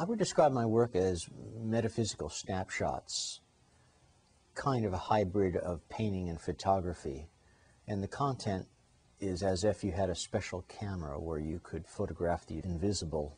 I would describe my work as metaphysical snapshots, kind of a hybrid of painting and photography. And the content is as if you had a special camera where you could photograph the invisible